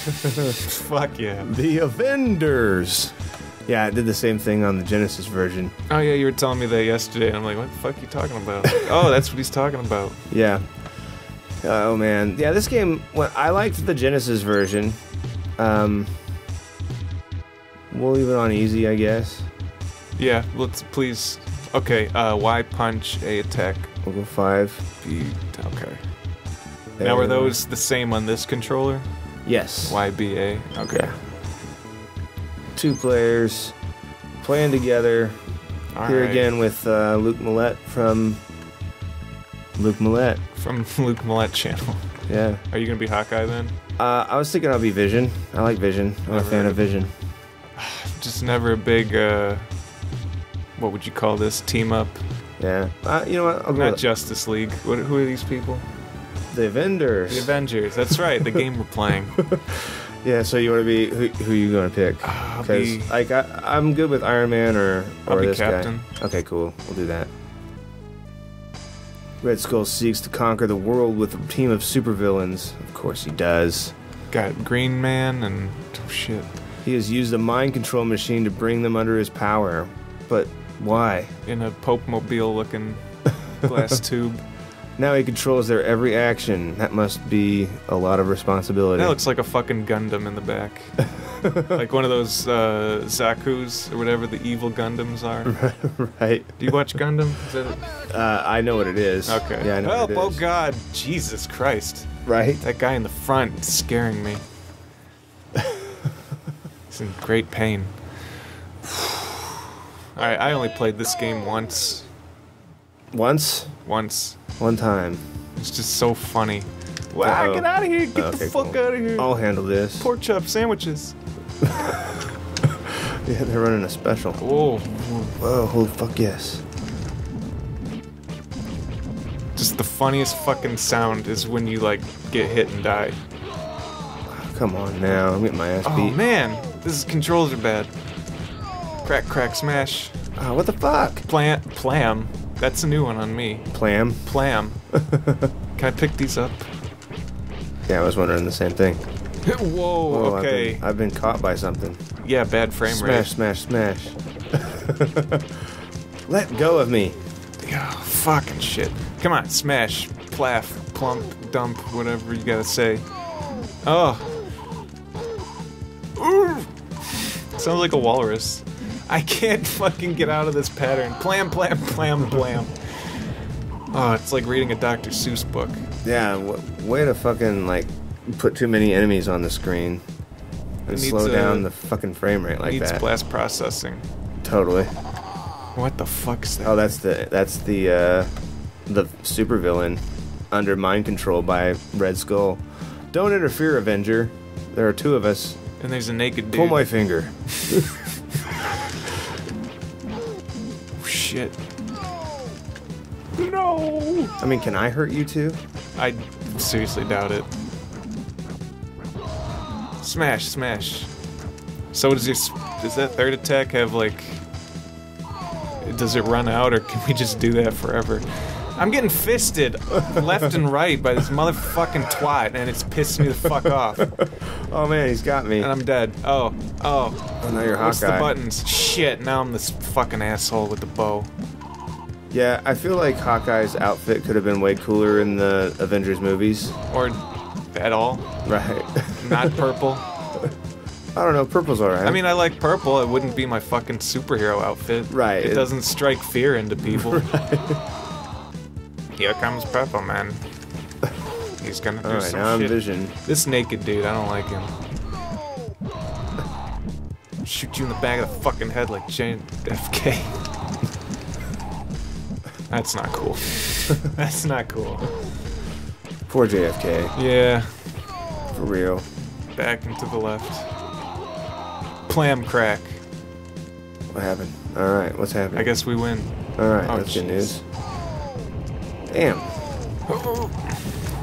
Fuck yeah. The Avengers. Yeah, I did the same thing on the Genesis version. Oh yeah, you were telling me that yesterday, and I'm like, what the fuck are you talking about? oh, that's what he's talking about. Yeah. Oh man, yeah. This game, well, I liked the Genesis version. Um, we'll leave it on easy, I guess. Yeah, let's please. Okay, uh, Y punch, A attack, We'll go five. B. Okay. Now are those the same on this controller? Yes. Y B A. Okay. Yeah. Two players playing together. All Here right. again with uh, Luke Millett from Luke Millett. from Luke Millett channel. Yeah. Are you gonna be Hawkeye then? Uh, I was thinking I'll be Vision. I like Vision. I'm a fan of Vision. Just never a big. uh What would you call this? Team up? Yeah. Uh, you know what? I'll go Not Justice League. What, who are these people? The Avengers. The Avengers. That's right. The game we're playing. Yeah. So you want to be who? Who you going to pick? Uh, I'll Because be. like I, I'm good with Iron Man or I'll or be this Captain. guy. Okay, cool. We'll do that. Red Skull seeks to conquer the world with a team of supervillains. Of course he does. Got Green Man and oh, shit. He has used a mind control machine to bring them under his power. But why? In a Pope Mobile looking glass tube. Now he controls their every action. That must be a lot of responsibility. That looks like a fucking Gundam in the back. like one of those uh, Zaku's or whatever the evil Gundams are. right. Do you watch Gundam? Is that it? Uh, I know what it is. Okay. Yeah, I know Help! what it Oh. God! Jesus Christ! Right. That guy in the front is scaring me. He's in great pain. Alright, I only played this game once. Once, Once. One time. It's just so funny. Wow, Uh-oh. get out of here! Get Okay, the fuck cool. out of here! I'll handle this. Pork chop sandwiches. Yeah, they're running a special. Whoa. Whoa, oh fuck yes. Just the funniest fucking sound is when you like get hit and die. Come on now, I'm getting my ass Oh beat. man, this is controls are bad. Crack, crack, smash. Ah, what the fuck? Plant, plam. That's a new one on me. Plam. Plam. Can I pick these up? Yeah, I was wondering the same thing. Whoa, Whoa, I've okay. been, I've been caught by something. Yeah, bad frame rate. Smash, smash, smash. Let go of me. Oh, fucking shit. Come on, smash, plaff, plump, dump, whatever you gotta say. Oh. Ooh. Sounds like a walrus. I can't fucking get out of this pattern. Plam, plam, plam, plam. Oh, it's like reading a Dr. Seuss book. Yeah, w- way to fucking like put too many enemies on the screen and slow a- down the fucking frame rate like Needs that. blast processing. Totally. What the fuck's that? Oh, that's the that's the uh, the supervillain under mind control by Red Skull. Don't interfere, Avenger. There are two of us. and there's a naked dude. Pull my finger. shit. No. I mean, can I hurt you too? I seriously doubt it. Smash, smash. So does your does that third attack have like? Does it run out, or can we just do that forever? I'm getting fisted left and right by this motherfucking twat, and it's pissing me the fuck off. Oh man, he's got me. And I'm dead. Oh, oh. Oh, now you're What's the buttons? Shit, now I'm this fucking asshole with the bow. Yeah, I feel like Hawkeye's outfit could have been way cooler in the Avengers movies. Or at all. Right. Not purple. I don't know. Purple's alright. I mean, I like purple. It wouldn't be my fucking superhero outfit. Right, It it- doesn't strike fear into people. Here comes Purple Man. He's gonna do all right. some Now shit. Vision. This naked dude, I don't like him. Shoot you in the back of the fucking head like Jane FK. That's not cool. That's not cool. Poor JFK. Yeah, For real. back and to the left. Plam crack. What happened? All right. What's happening? I guess we win. All right. Oh, that's good news. Damn. Oh, oh.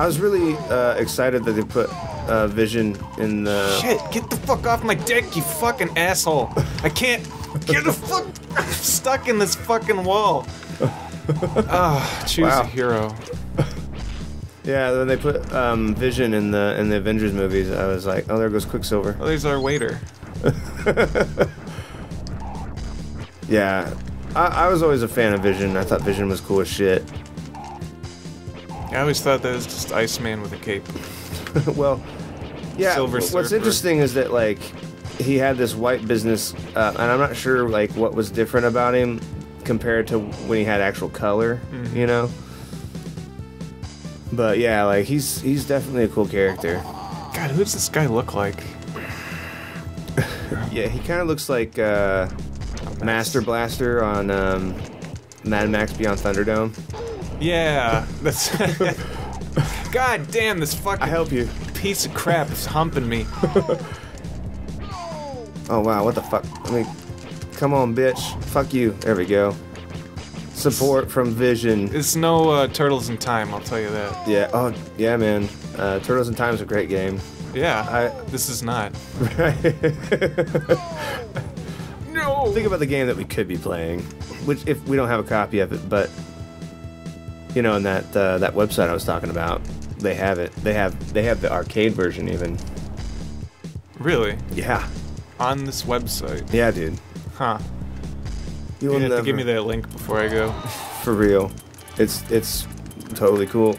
I was really uh, excited that they put uh, Vision in the. Shit, get the fuck off my dick, you fucking asshole. I can't get the fuck I'm stuck in this fucking wall. Ah, choose Wow. a hero. Yeah, when they put um, Vision in the in the Avengers movies, I was like, oh, there goes Quicksilver. Oh, there's our waiter. Yeah, I, I was always a fan of Vision. I thought Vision was cool as shit. I always thought that was just Iceman with a cape. well, yeah. Silver What's interesting is that like he had this white business, uh, and I'm not sure like what was different about him compared to when he had actual color. Mhm. You know. But yeah, like he's he's definitely a cool character. God, who does this guy look like? Yeah, he kind of looks like uh, Master Blaster on um, Mad Max Beyond Thunderdome. Yeah, that's. God damn, this fucking I help you. piece of crap is humping me. Oh wow, what the fuck? I mean, come on, bitch. Fuck you. There we go. Support from Vision. It's no uh, Turtles in Time, I'll tell you that. Yeah. Oh, yeah, man. Uh, Turtles in Time is a great game. Yeah, I this is not. Right. no. Think about the game that we could be playing, which if we don't have a copy of it, but you know, in that uh, that website I was talking about, they have it. They have they have the arcade version even. Really? Yeah. On this website? Yeah, dude. Huh. You have to give me that link before I go. for real. It's it's totally cool.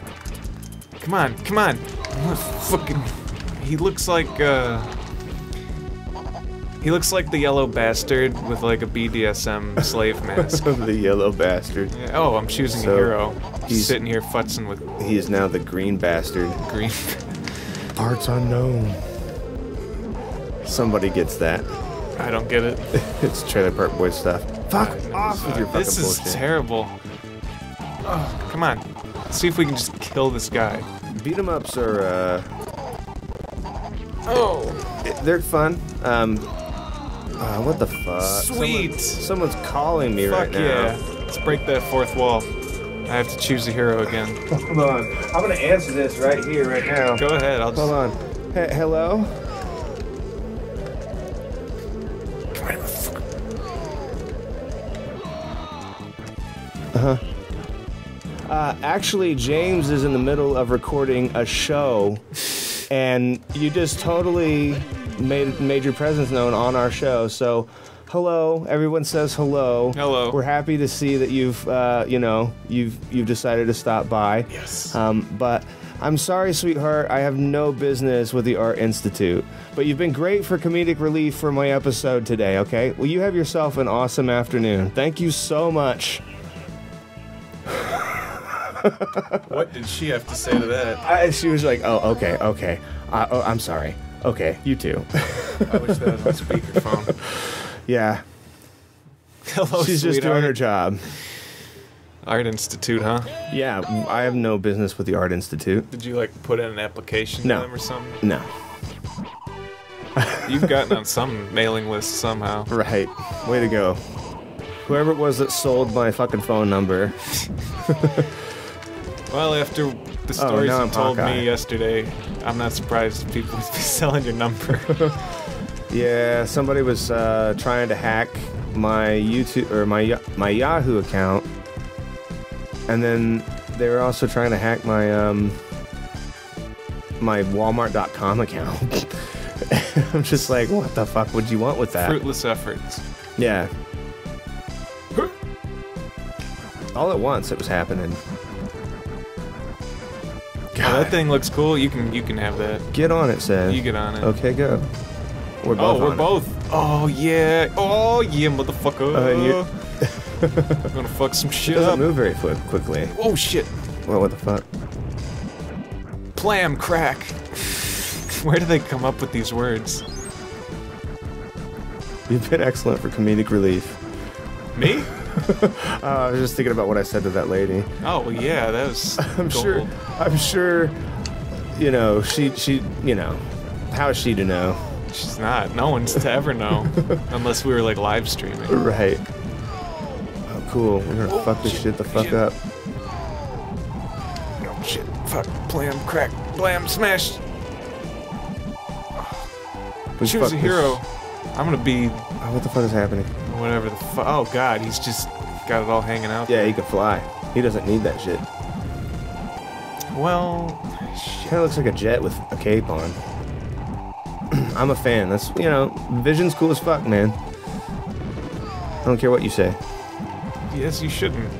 Come on, come on. Fucking. He looks like uh. He looks like the yellow bastard with like a BDSM slave mask. the yellow bastard. Yeah, Oh, I'm choosing So, a hero. He's- He's sitting here futzing with He is now the green bastard. green. Parts unknown. Somebody gets that. I don't get it. It's Trailer Park Boys stuff. Fuck off with your fucking this is bullshit. terrible. Oh, come on. Let's see if we can just kill this guy. Beat 'em ups are uh, Oh, they're fun. Um, uh, what the fuck? Sweet. Someone- someone's calling me fuck right now. yeah. Let's break that fourth wall. I have to choose a hero again. Hold on. I'm gonna answer this right here, right now. Go ahead. I'll just. Hold on. He- hello. Uh-huh. Uh, actually, James is in the middle of recording a show, and you just totally made made your presence known on our show. So, hello, everyone says hello. Hello. We're happy to see that you've, uh, you know, you've you've decided to stop by. Yes. Um, but I'm sorry, sweetheart. I have no business with the Art Institute. But you've been great for comedic relief for my episode today. Okay. Well, you have yourself an awesome afternoon. Thank you so much. What did she have to say to that? I, she was like, "Oh, okay, okay. Uh, oh, I'm sorry. Okay, you too." I wish that was on speakerphone. yeah, Hello, she's just doing her job. Art Institute, huh? Yeah, I have no business with the Art Institute. Did you like put in an application No. to them or something? No. You've gotten on some mailing list somehow. Right. Way to go. Whoever it was that sold my fucking phone number. Well, after the oh, stories now you told Hawkeye. me yesterday, I'm not surprised people would be selling your number. Yeah, somebody was uh, trying to hack my YouTube or my my Yahoo account, and then they were also trying to hack my um my Walmart.com account. I'm just like, what the fuck would you want with that? Fruitless efforts. Yeah. All at once, it was happening. Oh, that thing looks cool. You can you can have that. Get on it, Sam. You get on it. Okay, go. We're Oh, we're on it. both. Oh yeah. Oh yeah, motherfucker. Uh, I'm gonna fuck some It shit doesn't up. move very quick, quickly. Oh shit. Well, what the fuck? Plam crack. Where do they come up with these words? You've been excellent for comedic relief. Me? Uh, I was just thinking about what I said to that lady. Oh well, yeah, that was. I'm sure. I'm sure. You know, she. She. You know, how is she to know? She's not. No one's to ever know, unless we were like live streaming. Right. Oh, cool. We're gonna Oh, fuck this shit, shit the fuck shit. up. Oh shit! Fuck! Blam! Crack! Blam! Smash! We she was a this- hero. I'm gonna be Oh, what the fuck is happening? whatever the fuck. Oh god, he's just got it all hanging out. Yeah, he can fly. He doesn't need that shit. Well, Kind of looks like a jet with a cape on. I'm a fan. That's you know, Vision's cool as fuck, man. I don't care what you say. yes, you shouldn't.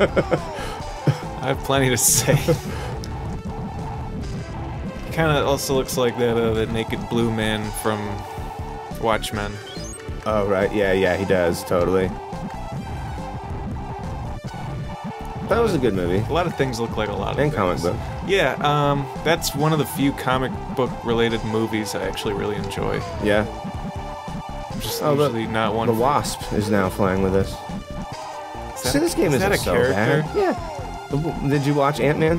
I have plenty to say. kind of also looks like that uh, that naked blue man from Watchmen. Oh right, yeah, yeah, he does totally. That was a good movie. A lot of things look like a lot of And things. comic book. Yeah, um, that's one of the few comic book related movies I actually really enjoy. Yeah. I'm just Oh, usually not one. The Wasp is now flying with us. See, a- this game is isn't that a so character? bad. Yeah. Did you watch Ant Man?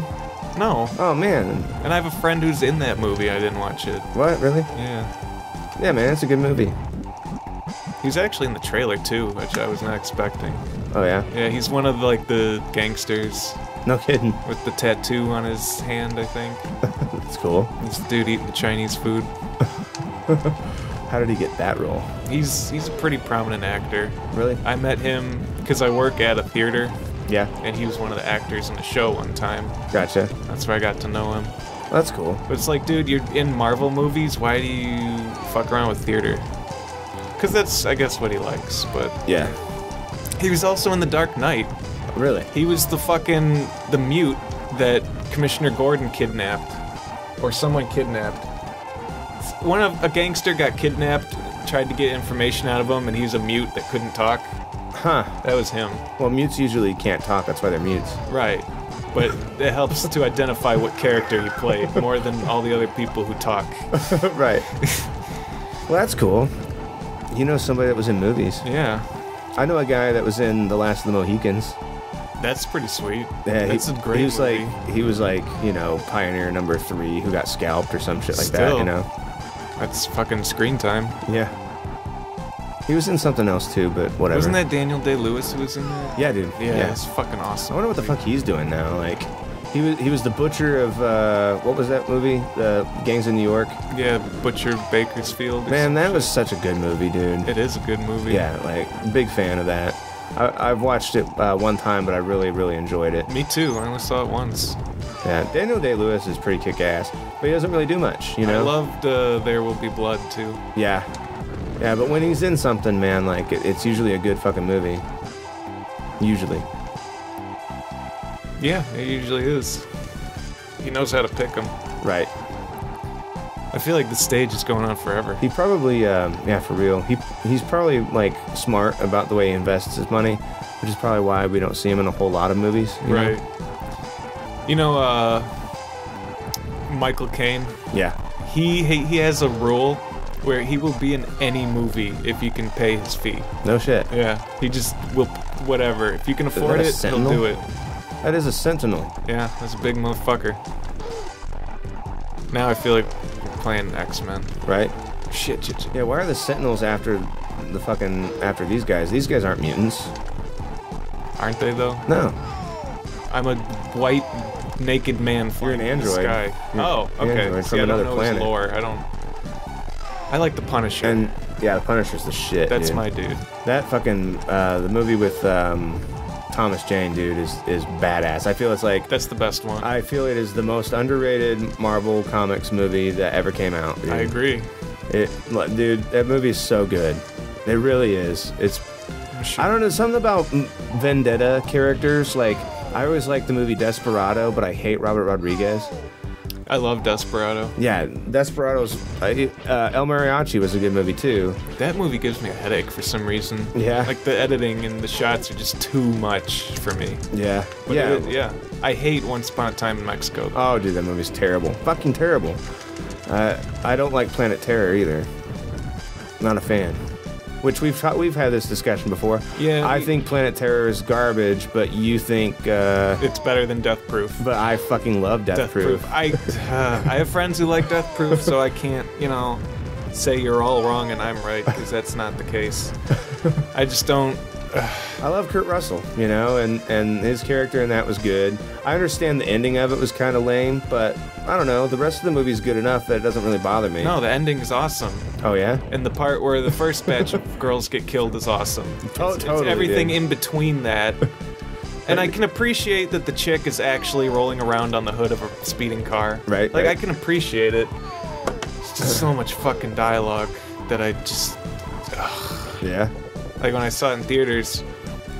No. Oh man, And I have a friend who's in that movie. I didn't watch it. what really? Yeah. Yeah, man, it's a good movie. He's actually in the trailer too, which I was not expecting. Oh yeah, Yeah, he's one of like the gangsters no kidding. with the tattoo on his hand. I think It's cool. this dude eating the Chinese food. How did he get that role? He's he's a pretty prominent actor. Really? I met him because I work at a theater, Yeah, and he was one of the actors in the show one time. gotcha. That's where I got to know him. That's cool. But it's like, dude, you're in Marvel movies. Why do you fuck around with theater? Because that's, I guess, what he likes. But Yeah. He was also in The Dark Knight. Really? He was the fucking the mute that Commissioner Gordon kidnapped, or someone kidnapped. One of a gangster got kidnapped, tried to get information out of him, and he was a mute that couldn't talk. Huh. That was him, Well, mutes usually can't talk. That's why they're mutes. right? But it helps to identify what character he played more than all the other people who talk. right. well, that's cool. You know somebody that was in movies. Yeah, I know a guy that was in The Last of the Mohicans. that's pretty sweet. Yeah, that's he, a great He was movie. like he was like you know pioneer number three who got scalped or some shit like that. You know. That's fucking screen time. Yeah. He was in something else too, but whatever. Wasn't that Daniel Day Lewis who was in that? Yeah, dude. Yeah, Yeah. it's fucking awesome. I wonder what the fuck he's doing now. Like, he was he was the butcher of uh, what was that movie? The Gangs in New York. Yeah, Butcher Bakersfield. Man, that shit. was such a good movie, dude. It is a good movie. Yeah, like big fan of that. I, I've watched it uh, one time, but I really, really enjoyed it. Me too. I only saw it once. Yeah, Daniel Day Lewis is pretty kick ass, but he doesn't really do much, you know. I loved uh, There Will Be Blood too. Yeah, yeah, but when he's in something, man, like it, it's usually a good fucking movie. Usually. Yeah, it usually is. He knows how to pick them. Right. I feel like the stage is going on forever. He probably, um, yeah, for real. He he's probably like smart about the way he invests his money, which is probably why we don't see him in a whole lot of movies. you know? Right. You know, uh, Michael Caine. Yeah. He, he he has a rule where he will be in any movie if you can pay his fee. No shit. Yeah, he just will whatever. If you can afford it, Sentinel? he'll do it. That is a Sentinel. Yeah, that's a big motherfucker. Now I feel like playing X Men. right? Shit, shit, shit. Yeah. Why are the Sentinels after the fucking after these guys? These guys aren't mutants. Aren't they though? No. I'm a white naked man flying an in the android. sky. You're oh, okay. android See, from I don't another know planet. his lore. I don't. I like the Punisher. And yeah, the Punisher's the shit. that's dude. my dude. That fucking uh, the movie with um, Thomas Jane, dude, is is badass. I feel it's like That's the best one. I, I feel it is the most underrated Marvel Comics movie that ever came out. Dude. agree. It, like, dude, that movie is so good. It really is. It's I don't know something about Vendetta characters. Like I always like the movie Desperado, but I hate Robert Rodriguez. I love Desperado. Yeah, Desperado's uh, uh, El Mariachi was a good movie too. That movie gives me a headache for some reason. Yeah. Like the editing and the shots are just too much for me. Yeah, But yeah, it- yeah. I hate Once Upon a Time in Mexico. Oh, dude, that movie's terrible. Fucking terrible. Uh, I don't like Planet Terror either. Not a fan. Which we've we've had this discussion before. Yeah, I we- think Planet Terror is garbage, but you think. Uh, it's better than Death Proof. but I fucking love Death, Death Proof. Proof. I uh, I have friends who like Death Proof, so I can't, you know, say you're all wrong and I'm right because that's not the case. I just don't. I love Kurt Russell, you know, and and his character in that was good. I understand the ending of it was kind of lame, but I don't know. The rest of the movie's good enough that it doesn't really bother me. No, the ending is awesome, Oh yeah. and the part where the first batch of girls get killed is awesome. Oh, It's- it's totally, everything dude. in between that And I can appreciate that the chick is actually rolling around on the hood of a speeding car. Right, Like, I can appreciate it. It's just so much fucking dialogue that I just. Yeah. Like, when I saw it in theaters,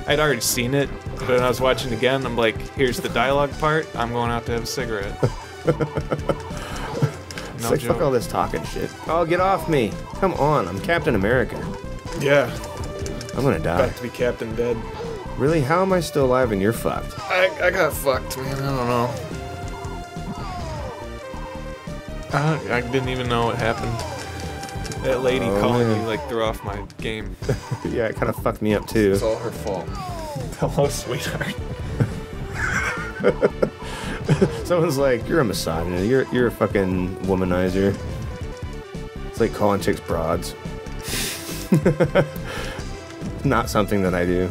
I'd already seen it, but when I was watching it again, I'm like, here's the dialogue part, I'm going out to have a cigarette. It's no like joke. fuck all this talking shit. Oh, get off me! Come on, I'm Captain America. Yeah, I'm gonna die. about to be Captain Dead. Really? How am I still alive and you're fucked? I, I got fucked, man. I don't know. I, I didn't even know what happened. That lady Oh, calling man. me like threw off my game. yeah, it kind of fucked me up too. It's all her fault. Hello, sweetheart. Someone's like, "You're a misogynist. You're you're a fucking womanizer." It's like calling chicks broads. Not something that I do.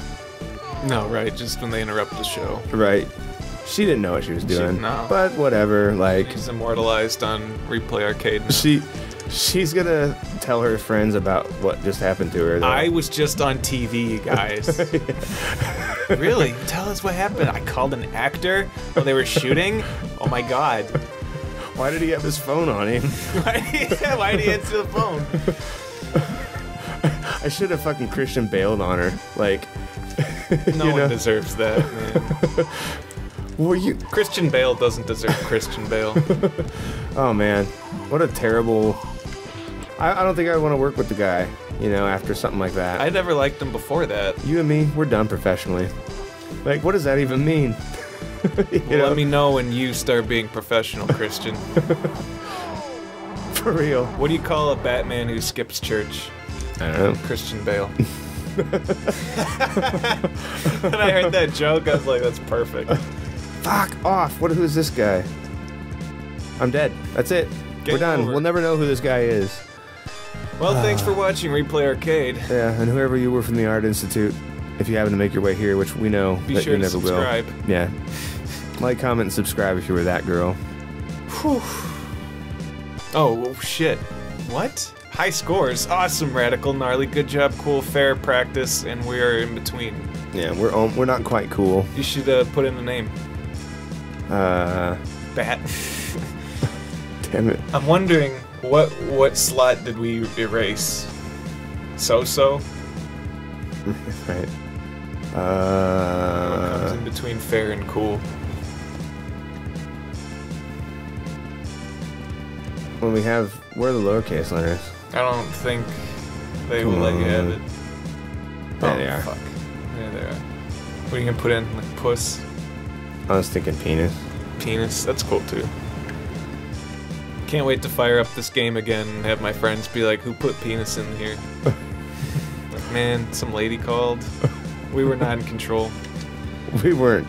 No, right? Just when they interrupt the show. Right. She didn't know what she was doing. no. But whatever. Like She's immortalized on Replay Arcade. now. she she's gonna tell her friends about what just happened to her. though. I was just on TV, guys. really? Tell us what happened. I called an actor while they were shooting. Oh my god. Why did he have his phone on him? Why did he, why did he answer the phone? I should have fucking Christian bailed on her. Like, No one know? deserves that, man. were you? Christian Bale doesn't deserve Christian Bale. Oh man, what a terrible. I, I don't think I want to work with the guy. You know, after something like that. I never liked him before that. you and me, we're done professionally. Like, what does that even mean? Well, know, let me know when you start being professional, Christian. for real. What do you call a Batman who skips church? I don't know. Christian Bale. when I heard that joke, I was like, that's perfect. Fuck off. What? Who's this guy? I'm dead. That's it. Game we're done. over. We'll never know who this guy is. Well, thanks for watching Replay Arcade. Yeah, and whoever you were from the Art Institute, if you happen to make your way here, which we know Be that sure you to never subscribe. will. Yeah. Like, comment, and subscribe if you were that girl. Whew. Oh, shit. What? High scores. Awesome, radical, gnarly, good job, cool, fair, practice, and we are in between. Yeah, we're um, we're not quite cool. You should uh, put in a name. Uh, Bat. damn it. I'm wondering what what slot did we erase? So so. right. Uh. comes Uh, in between fair and cool. when we have where are the lowercase letters? I don't think they Come will let you have it. There oh, they are. Fuck. There they are. What are you gonna put in? Like puss, I was thinking penis. penis. That's cool too. Can't wait to fire up this game again and have my friends be like, "Who put penis in here?" like, man, some lady called. We were not in control. We weren't.